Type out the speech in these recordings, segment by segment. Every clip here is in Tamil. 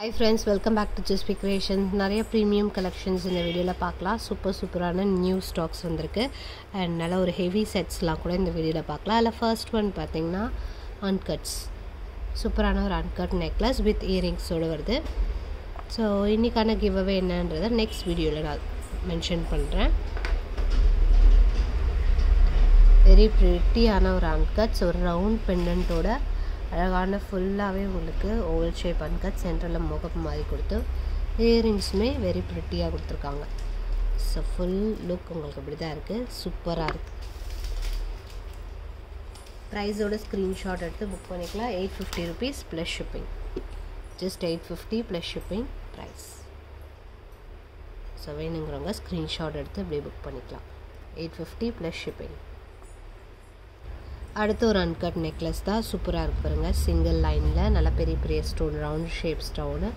Hi friends welcome back to ஜெஸ்பி creation நிறைய ப்ரீமியம் கலெக்ஷன்ஸ் இந்த வீடியோவில் பார்க்கலாம். சூப்பர் சூப்பரான நியூ ஸ்டாக்ஸ் வந்திருக்கு. அண்ட் நல்ல ஒரு ஹெவி செட்ஸ்லாம் கூட இந்த வீடியோவில் பார்க்கலாம். அதில் ஃபர்ஸ்ட் ஒன் பார்த்தீங்கன்னா அன்கட்ஸ் சூப்பரான ஒரு அன்கட் நெக்லஸ் வித் இயரிங்ஸோடு வருது. ஸோ இன்றைக்கான கிவ் அவே என்னன்றதை நெக்ஸ்ட் வீடியோவில் நான் மென்ஷன் பண்ணுறேன் வெரி ப்ரிட்டியான ஒரு அன்கட்ஸ் ஒரு ரவுண்ட் பெண்டன்ட்டோட அழகான ஃபுல்லாகவே உங்களுக்கு ஓவல் ஷேப் அன்கட் சென்டரில் முகப்பு மாதிரி கொடுத்து இயரிங்ஸுமே வெரி ப்ரிட்டியாக கொடுத்துருக்காங்க. ஸோ ஃபுல் லுக் உங்களுக்கு இப்படி தான் இருக்குது சூப்பராக இருக்குது ப்ரைஸோட ஸ்க்ரீன்ஷாட் எடுத்து புக் பண்ணிக்கலாம். Eight fifty rupees plus shipping just eight fifty plus shipping price so வேணுங்கிறவங்க ஸ்க்ரீன்ஷாட் எடுத்து இப்படி புக் பண்ணிக்கலாம். எயிட் ஃபிஃப்டி ப்ளஸ் ஷிப்பிங் அடுத்து ஒரு அன்கட் நெக்லஸ் தான் சூப்பராக இருக்கு பாருங்கள் சிங்கிள் லைனில் நல்ல பெரிய பெரிய ஸ்டோன் ரவுண்ட் ஷேப் ஸ்டோனு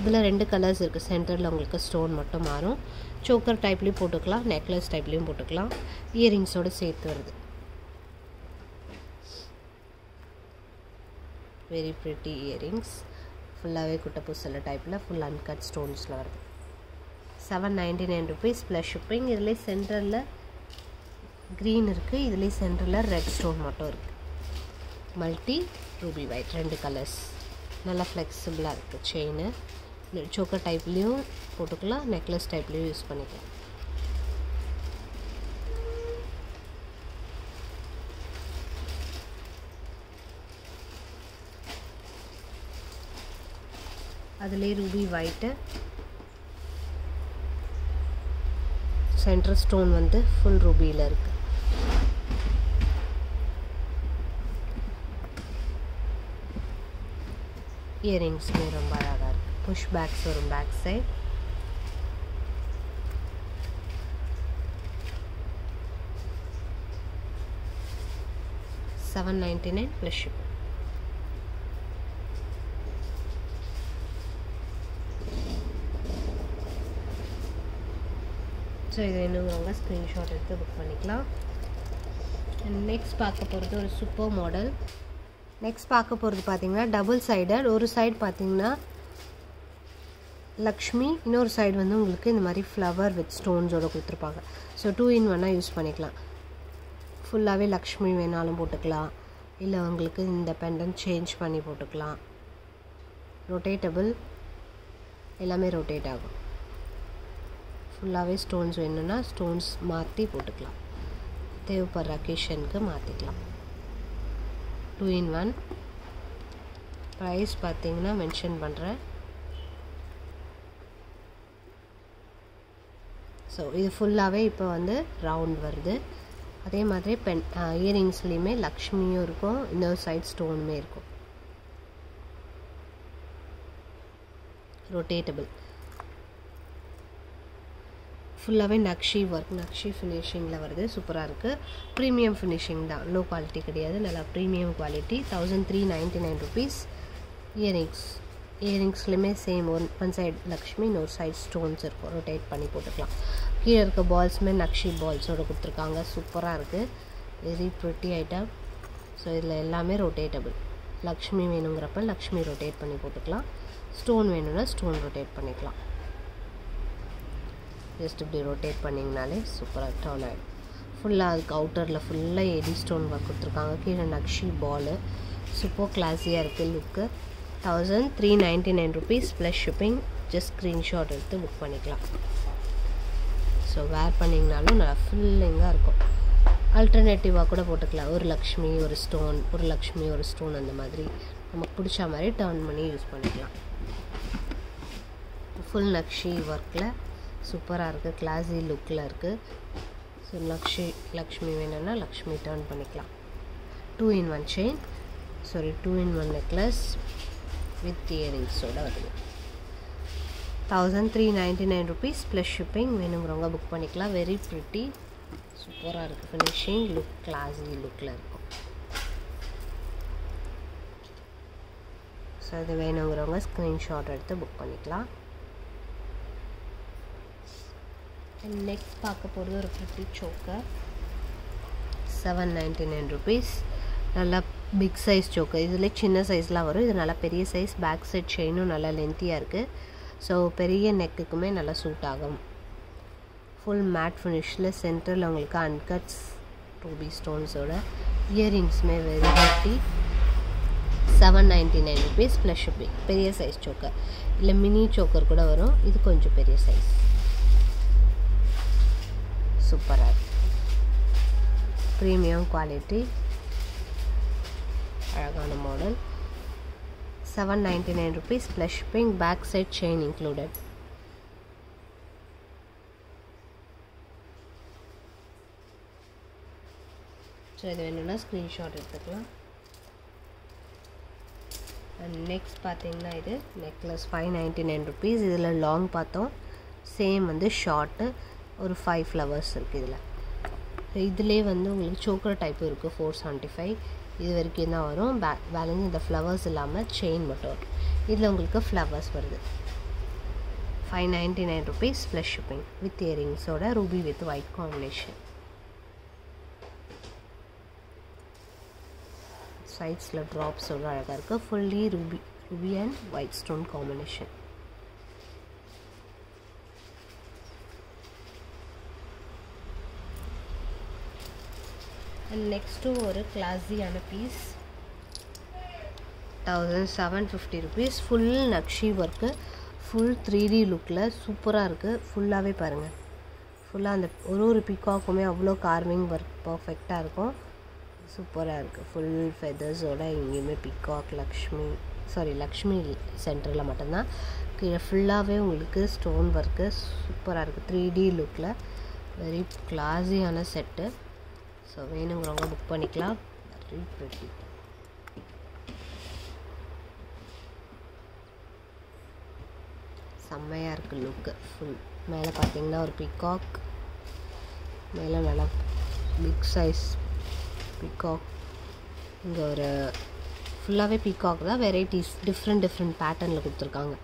இதில் ரெண்டு கலர்ஸ் இருக்குது சென்டரில் உங்களுக்கு ஸ்டோன் மட்டும் மாறும். சோக்கர் டைப்லேயும் போட்டுக்கலாம். நெக்லஸ் டைப்லேயும் போட்டுக்கலாம். இயரிங்ஸோடு சேர்த்து வருது. வெரி ப்ரிட்டி இயரிங்ஸ் ஃபுல்லாகவே குட்டை பூசல டைப்பில் ஃபுல் அன்கட் ஸ்டோன்ஸில் வருது. Seven ninety nine rupees plus shipping இதில் சென்டரில் க்ரீன் இருக்குது இதுலேயும் சென்டரில் ரெட் ஸ்டோன் மட்டும் இருக்குது மல்டி ரூபி ஒயிட் ரெண்டு கலர்ஸ் நல்லா ஃப்ளெக்சிபிளாக இருக்குது செயின் சோக்கர் டைப்லேயும் போட்டுக்கலாம். நெக்லஸ் டைப்லேயும் யூஸ் பண்ணிக்கலாம். அதுலேயே ரூபி ஒயிட்டு சென்ட்ரல் ஸ்டோன் வந்து ஃபுல் ரூபியில் இருக்குது இயரிங்ஸுமே ரொம்ப அழகாக இருக்குது புஷ் பேக்ஸ் வரும் back side seven ninety nine plus shipping so இது வேணுங்கிறவங்க ஸ்க்ரீன்ஷாட் எடுத்து புக் பண்ணிக்கலாம். நெக்ஸ்ட் பார்க்க போகிறது ஒரு சூப்பர் மாடல் நெக்ஸ்ட் பார்க்க போகிறது பார்த்தீங்கன்னா டபுள் சைடட் ஒரு சைடு பார்த்தீங்கன்னா லக்ஷ்மி இன்னொரு சைடு வந்து உங்களுக்கு இந்த மாதிரி ஃப்ளவர் வித் ஸ்டோன்ஸோடு கொடுத்துருப்பாங்க. ஸோ டூ இன் ஒன்னாக யூஸ் பண்ணிக்கலாம். ஃபுல்லாகவே லக்ஷ்மி வேணாலும் போட்டுக்கலாம். இல்லை உங்களுக்கு இந்த பெண்டன் சேஞ்ச் பண்ணி போட்டுக்கலாம். ரொட்டேட்டபிள் எல்லாமே ரொட்டேட் ஆகும். ஃபுல்லாகவே ஸ்டோன்ஸ் வேணும்னா ஸ்டோன்ஸ் மாற்றி போட்டுக்கலாம். தேவைப்படுற அக்கேஷனுக்கு மாற்றிக்கலாம் டூ இன் ஒன் ப்ரைஸ் பார்த்தீங்கன்னா மென்ஷன் பண்ணுறேன் ஸோ இது ஃபுல்லாகவே இப்போ வந்து ரவுண்ட் வருது. அதே மாதிரி பென் இயரிங்ஸ்லேயுமே லக்ஷ்மியும் இருக்கும். இன்னொரு சைட் ஸ்டோனுமே இருக்கும். ரொட்டேட்டபிள் ஃபுல்லாகவே நக்ஷி ஒர்க் நக்ஷி ஃபினிஷிங்கில் வருது. சூப்பராக இருக்குது ப்ரீமியம் ஃபினிஷிங் தான். லோ குவாலிட்டி கிடையாது. நல்லா premium quality thousand three ninety nine rupees earrings இயரிங்ஸ்லையுமே same one one side Lakshmi இன்னொரு சைட் ஸ்டோன்ஸ் இருக்கும். ரொட்டேட் பண்ணி போட்டுக்கலாம். கீழே இருக்க பால்ஸுமே நக்ஷி பால்ஸோடு கொடுத்துருக்காங்க. சூப்பராக இருக்குது வெரி ப்ரிட்டி ஐட்டம் ஸோ இதில் எல்லாமே ரொட்டேட்டபிள் லக்ஷ்மி வேணுங்கிறப்ப லக்ஷ்மி ரொட்டேட் பண்ணி போட்டுக்கலாம். ஸ்டோன் வேணும்னா ஸ்டோன் ரொட்டேட் பண்ணிக்கலாம். ஜஸ்ட் இப்படி ரொட்டேட் பண்ணிங்கனாலே சூப்பராக டர்ன் ஆகிடும் ஃபுல்லாக அதுக்கு அவுட்டரில் ஃபுல்லாக எடி ஸ்டோன் ஒர்க் கொடுத்துருக்காங்க. கீழே நக்ஷி பாலு சூப்பர் கிளாஸியாக இருக்குது look thousand three ninety nine rupees plus shipping just screenshot எடுத்து புக் பண்ணிக்கலாம். ஸோ வேர் பண்ணிங்கனாலும் நல்லா ஃபில்லிங்காக இருக்கும். அல்டர்னேட்டிவாக கூட போட்டுக்கலாம். ஒரு லக்ஷ்மி ஒரு ஸ்டோன் ஒரு லக்ஷ்மி ஒரு ஸ்டோன் அந்த மாதிரி. நமக்கு பிடிச்ச மாதிரி டர்ன் பண்ணி யூஸ் பண்ணிக்கலாம். ஃபுல் நக்ஷி ஒர்க்கில் சூப்பராக இருக்குது கிளாஸி லுக்கில் இருக்குது ஸோ லக்ஷ்மி லக்ஷ்மி வேணும்னா லக்ஷ்மி டர்ன் பண்ணிக்கலாம். Two in one chain sorry two in one necklace with இயரிங்ஸோட வருது thousand three ninety nine rupees plus shipping வேணுங்கிறவங்க புக் பண்ணிக்கலாம். வெரி ப்ரிட்டி சூப்பராக இருக்குது ஃபினிஷிங் லுக் கிளாஸி லுக்கில் இருக்கும். ஸோ இது வேணுங்கிறவங்க ஸ்க்ரீன்ஷாட் எடுத்து புக் பண்ணிக்கலாம். அண்ட் நெக்ஸ்ட் பார்க்க போகிறது ஒரு fifty choker seven ninety nine rupees நல்லா பிக் சைஸ் சோக்கர் இதில் சின்ன சைஸ்லாம் வரும். இது நல்லா பெரிய சைஸ் பேக் சைட் செயினும் நல்லா லென்த்தியாக இருக்குது ஸோ பெரிய நெக்குக்குமே நல்லா சூட் ஆகும். ஃபுல் மேட் ஃபினிஷில் சென்டரில் உங்களுக்கு அன்கட்ஸ் ரூபி ஸ்டோன்ஸோட இயரிங்ஸுமே very heavy seven ninety nine rupees plus shipping பெரிய சைஸ் சோக்கர் இல்லை மினி சோக்கர் கூட வரும். இது கொஞ்சம் பெரிய சைஸ் சூப்பராக இருக்கு. ப்ரீமியம் குவாலிட்டி அழகான model seven ninety nine rupees blush pink back side chain included so இது வேணும்னா ஸ்க்ரீன்ஷாட் எடுத்துக்கலாம். அண்ட் நெக்ஸ்ட் பார்த்தீங்கன்னா இது necklace five ninety nine rupees இதில் லாங் பார்த்தோம். சேம் வந்து ஷார்ட்டு ஒரு ஃபைவ் ஃப்ளவர்ஸ் இருக்குது இதில். இதிலே வந்து உங்களுக்கு சோக்கர் டைப் இருக்குது ஃபோர் செவன்ட்டி ஃபைவ் இது வரைக்கும் தான் வரும். பே பேலன்ஸ் இந்த ஃப்ளவர்ஸ் இல்லாமல் செயின் மட்டும் வரும் இதில் உங்களுக்கு ஃப்ளவர்ஸ் வருது. Five ninety nine rupees plus shipping with இயரிங்ஸோட ruby with white combination சைட்ஸில் ட்ராப்ஸோட அழகாக இருக்குது fully ruby ruby and white stone combination and next ஒரு கிளாஸியான piece thousand seven fifty rupees full nakshi work full three D லுக்கில் சூப்பராக இருக்குது ஃபுல்லாகவே பாருங்கள் ஃபுல்லாக அந்த ஒரு ஒரு பிக்காக்குமே அவ்வளோ கார்விங் ஒர்க் பர்ஃபெக்டாக இருக்கும். சூப்பராக இருக்குது ஃபுல் ஃபெதர்ஸோட எங்கேயுமே பிக்காக் லக்ஷ்மி சாரி லக்ஷ்மி சென்டரில் மட்டும்தான். கீழே ஃபுல்லாகவே உங்களுக்கு ஸ்டோன் ஒர்க்கு சூப்பராக இருக்குது த்ரீ டி லுக்கில் வெரி கிளாஸியான செட்டு ஸோ வேணுங்கிறவங்க புக் பண்ணிக்கலாம். வெரி ப்ரெட்டி செம்மையாக இருக்குது லுக்கு ஃபுல் மேலே பார்த்தீங்கன்னா ஒரு பிகாக் மேலே நல்லா பிக் சைஸ் பிகாக் இங்கே ஒரு ஃபுல்லாகவே பிகாக் தான். வெரைட்டிஸ் டிஃப்ரெண்ட் டிஃப்ரெண்ட் பேட்டர்னில் கொடுத்துருக்காங்க.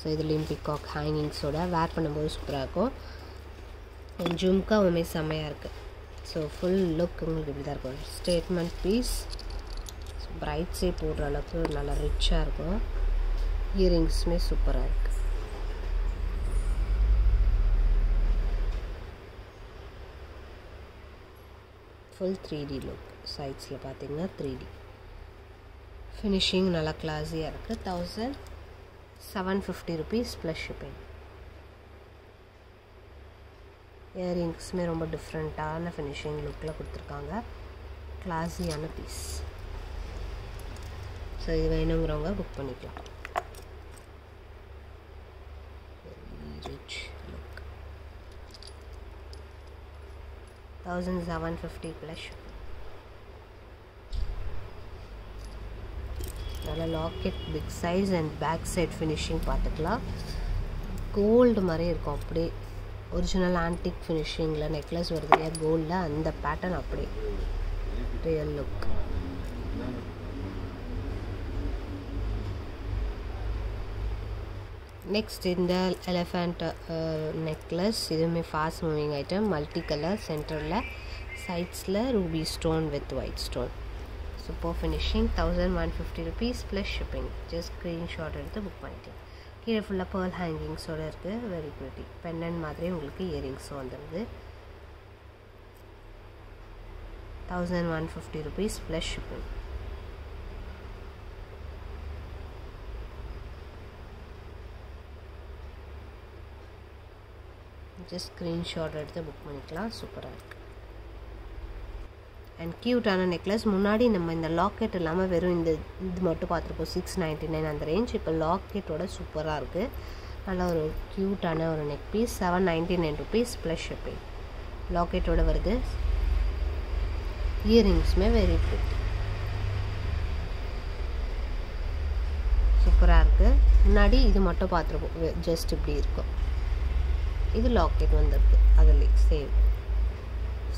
ஸோ இதுலேயும் பிகாக் ஹேங்கிங்ஸோட வேர் பண்ணும்போது சூப்பராக இருக்கும். ஜும்காவுமே செம்மையாக இருக்குது ஸோ ஃபுல் லுக் உங்களுக்கு இப்படி தான் இருக்கும் ஸ்டேட்மெண்ட் பீஸ் பிரைட்ஸே போடுற அளவுக்கு நல்லா ரிச்சாக இருக்கும். இயரிங்ஸுமே சூப்பராக இருக்குது ஃபுல் த்ரீ டி லுக் சைட்ஸில் பார்த்தீங்கன்னா த்ரீ டி ஃபினிஷிங் நல்லா கிளாஸியாக இருக்குது thousand seven fifty rupees plus shipping இயரிங்ஸுமே ரொம்ப டிஃப்ரெண்ட்டான ஃபினிஷிங் லுக்கில் கொடுத்துருக்காங்க. கிளாஸியான பீஸ் ஸோ இது வேணுங்கிறவங்க புக் பண்ணிக்கலாம். Rich look thousand seven fifty plus நல்ல locket big size and back side finishing பார்த்துக்கலாம். கோல்டு மாதிரி இருக்கும். அப்படியே ஒரிஜினல் ஆன்டிக் ஃபினிஷிங்கில் நெக்லஸ் வருது இல்லையா? கோல்டில் அந்த பேட்டர்ன் அப்படியே ரியல் லுக் நெக்ஸ்ட் இந்த எலஃபண்ட் நெக்லஸ் இதுவுமே fast moving item multi colour சென்டரில் சைட்ஸில் ruby stone with white stone super finishing thousand one fifty rupees plus shipping just screenshot எடுத்து புக் பண்ணிட்டேன் கீழே ஃபுல்லாக பேர்ல் ஹேங்கிங்ஸோடு இருக்குது வெரி ப்ரிட்டி பெண்ணன் மாதிரி உங்களுக்கு இயரிங்ஸும் வந்துடுது thousand one fifty rupees plus shipping just screenshot எடுத்து புக் பண்ணிக்கலாம். சூப்பராக இருக்குது அண்ட் க்யூட்டான நெக்லஸ் முன்னாடி நம்ம இந்த லாக்கெட் இல்லாமல் வெறும் இந்த இது மட்டும் பார்த்துருப்போம். சிக்ஸ் நைன்ட்டி நைன் அந்த ரேஞ்ச் இப்போ லாக்கெட்டோட சூப்பராக இருக்குது நல்ல ஒரு க்யூட்டான ஒரு neck piece seven ninety nine rupees plus shipping லாக்கெட்டோட வருது. இயரிங்ஸுமே வெரி குட் சூப்பராக இருக்குது முன்னாடி இது மட்டும் பார்த்துருப்போம். ஜஸ்ட் இப்படி இருக்கும். இது லாக்கெட் வந்திருக்கு. அதில் சேவ்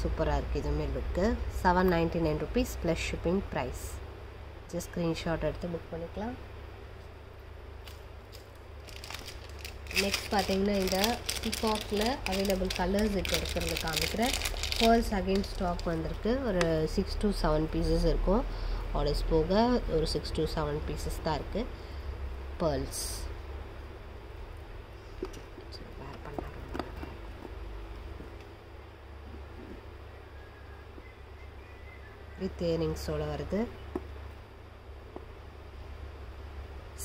சூப்பராக இருக்குது இதுவுமே look seven ninety nine rupees plus shipping price just screenshot எடுத்து புக் பண்ணிக்கலாம். நெக்ஸ்ட் பார்த்தீங்கன்னா இந்த பிகாக்கில் அவைலபிள் கலர்ஸ் இப்போ இருக்கிறது காமிக்கிறேன். பேர்ல்ஸ் அகெயின் ஸ்டாக் வந்திருக்கு. ஒரு சிக்ஸ் டு செவன் பீசஸ் இருக்கும். ஆர்டர்ஸ் போக ஒரு சிக்ஸ் டு செவன் பீசஸ் தான் இருக்குது பேர்ல்ஸ் வேர் பண்ண வித் இயரிங்ஸோட வருது.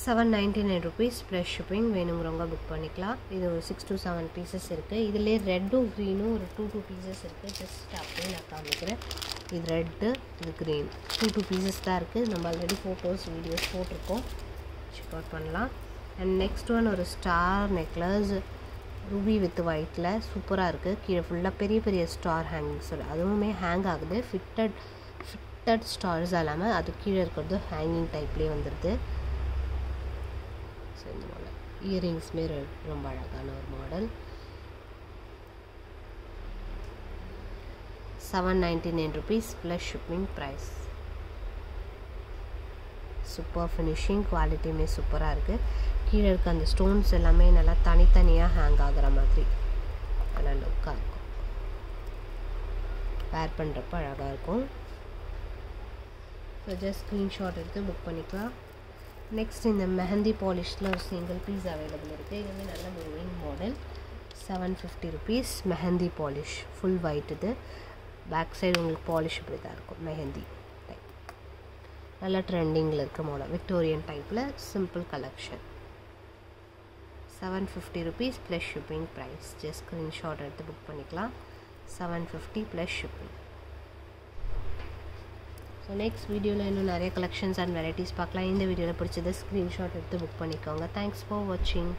Seven ninety nine rupees plus shipping வேணுங்கிறவங்க புக் பண்ணிக்கலாம். இது ஒரு சிக்ஸ் டு செவன் பீசஸ் இருக்குது இதிலே ரெட்டும் க்ரீனும் ஒரு டூ டூ பீசஸ் இருக்குது ஜஸ்ட் அப்படியே நான் காமிக்கிறேன். இது ரெட்டு இது க்ரீன் டூ டூ பீசஸ் தான் இருக்குது நம்ம ஆல்ரெடி ஃபோட்டோஸ் வீடியோஸ் போட்டிருக்கோம். செக் அவுட் பண்ணலாம். அண்ட் நெக்ஸ்ட் ஒன் ஒரு ஸ்டார் நெக்லஸ் ரூபி வித் ஒயிட்டில் சூப்பராக இருக்குது கீழே ஃபுல்லாக பெரிய பெரிய ஸ்டார் ஹேங்கிங்ஸ் அதுவுமே ஹேங் ஆகுது. ஃபிட்டட் ஃபிட்டட் ஸ்டார்ஸ் இல்லாமல் அது கீழே இருக்கிறது ஹேங்கிங் டைப்லேயே வந்துடுது ஸோ இந்த மாடல் இயரிங்ஸ்மே ரொம்ப அழகான ஒரு model seven ninety nine rupees plus shipping price super finishing குவாலிட்டியுமே சூப்பராக இருக்குது கீழே இருக்க அந்த ஸ்டோன்ஸ் எல்லாமே நல்லா தனித்தனியாக ஹேங் ஆகிற மாதிரி. நல்லா லுக்காக இருக்கும். வேர் பண்ணுறப்ப அழகாக இருக்கும். ஸோ ஜஸ்ட் ஸ்க்ரீன்ஷாட் எடுத்து புக் பண்ணிக்கலாம். நெக்ஸ்ட் இந்த மெஹந்தி பாலிஷில் ஒரு சிங்கிள் பீஸ் அவைலபிள் இருக்குது இது வந்து நல்ல moving model seven fifty rupees mehndi polish. Full white இது. பேக் சைடு உங்களுக்கு பாலிஷ் இப்படி தான் இருக்கும். மெஹந்தி. டைப் நல்ல ட்ரெண்டிங்கில் இருக்க மாடல் விக்டோரியன் டைப்பில் simple collection seven fifty rupees plus shipping price just screenshot எடுத்து புக் பண்ணிக்கலாம். Seven fifty plus shipping so next வீடியோவில் இன்னும் நிறைய கலெக்ஷன்ஸ் அண்ட் வெரைட்டிஸ் பார்க்கலாம். இந்த வீடியோவில் பிடிச்சது ஸ்க்ரீன்ஷாட் எடுத்து புக் பண்ணிக்கோங்க. தேங்க்ஸ் ஃபார் வாட்சிங்